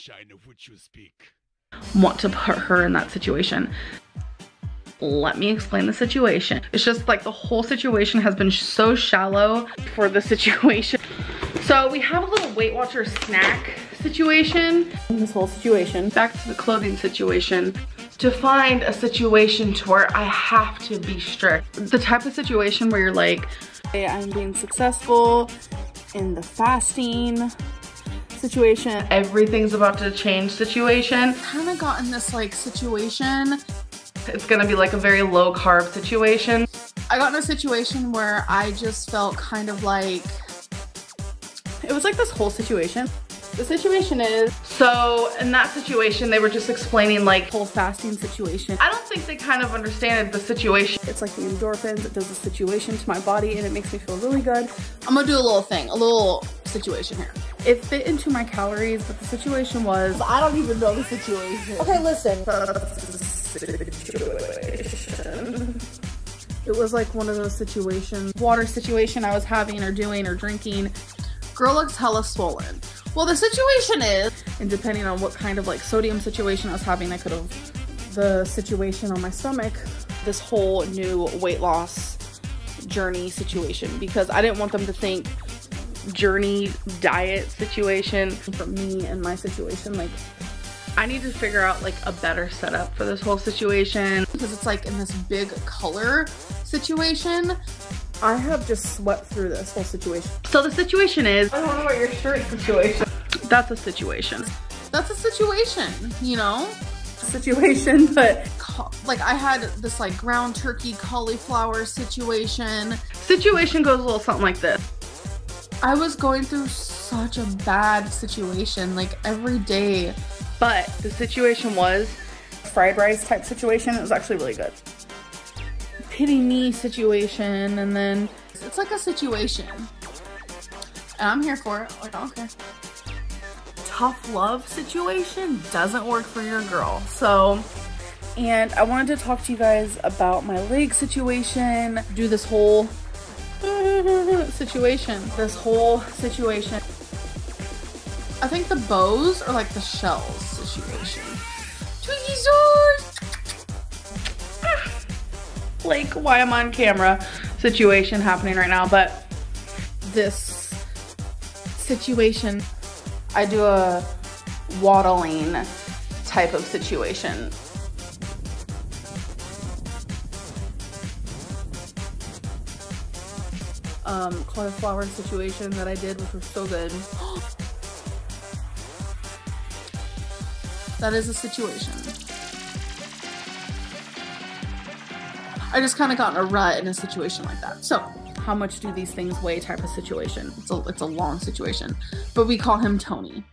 dirty moonshine of which you speak? want to put her in that situation. Let me explain the situation. It's just like the whole situation has been so shallow for the situation. So we have a little Weight Watcher snack situation in this whole situation. Back to the clothing situation. To find a situation to where I have to be strict. The type of situation where you're like, hey, I'm being successful in the fasting situation. Everything's about to change situation. Kind of got in this like situation. It's gonna be like a very low carb situation. I got in a situation where I just felt kind of like, it was like this whole situation. The situation is, so in that situation, they were just explaining like whole fasting situation. I don't think they kind of understand the situation. It's like the endorphins, it does the situation to my body and it makes me feel really good. I'm gonna do a little thing, a little situation here. It fit into my calories, but the situation was, I don't even know the situation. Okay, listen. It was like one of those situations, water situation I was having or doing or drinking. Girl looks hella swollen. Well, the situation is, and depending on what kind of like sodium situation I was having, I could have the situation on my stomach, this whole new weight loss journey situation because I didn't want them to think journey diet situation for me and my situation like I need to figure out like a better setup for this whole situation because it's like in this big color situation I have just swept through this whole situation. So the situation is, I don't know about your shirt situation. That's a situation. That's a situation, you know? Situation, but like I had this like ground turkey cauliflower situation. Situation goes a little something like this. I was going through such a bad situation, like every day. But the situation was fried rice type situation. It was actually really good pity me situation and then it's like a situation. And I'm here for it. Like, I don't care. Tough love situation doesn't work for your girl. So, and I wanted to talk to you guys about my leg situation, do this whole situation, this whole situation. I think the bows are like the shells situation. Twiggy like why I'm on camera situation happening right now, but this situation, I do a waddling type of situation. Um, cauliflower situation that I did, which was so good. that is a situation. I just kind of got in a rut in a situation like that. So how much do these things weigh type of situation. It's a, it's a long situation, but we call him Tony.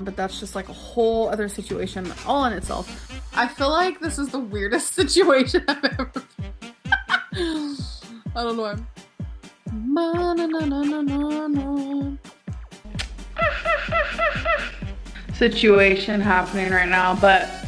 But that's just like a whole other situation all in itself. I feel like this is the weirdest situation I've ever I don't know Situation happening right now, but